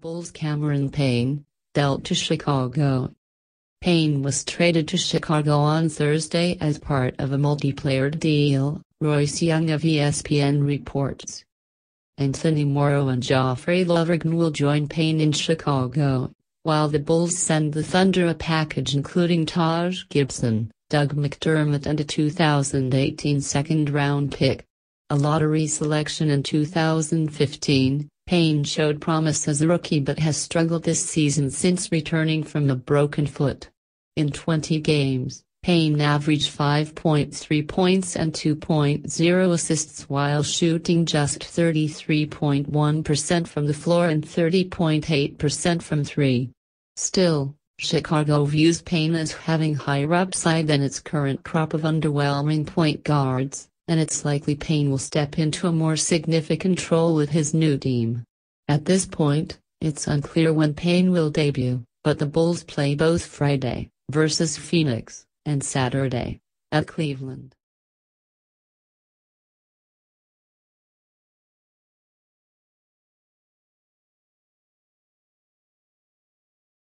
Bulls Cameron Payne, dealt to Chicago. Payne was traded to Chicago on Thursday as part of a multiplayer deal, Royce Young of ESPN reports. Anthony Morrow and Joffrey Lauvergne will join Payne in Chicago, while the Bulls send the Thunder a package including Taj Gibson, Doug McDermott and a 2018 second-round pick. A lottery selection in 2015, Payne showed promise as a rookie but has struggled this season since returning from a broken foot. In 20 games, Payne averaged 5.3 points and 2.0 assists while shooting just 33.1% from the floor and 30.8% from three. Still, Chicago views Payne as having higher upside than its current crop of underwhelming point guards and it's likely Payne will step into a more significant role with his new team. At this point, it's unclear when Payne will debut, but the Bulls play both Friday, versus Phoenix, and Saturday, at Cleveland.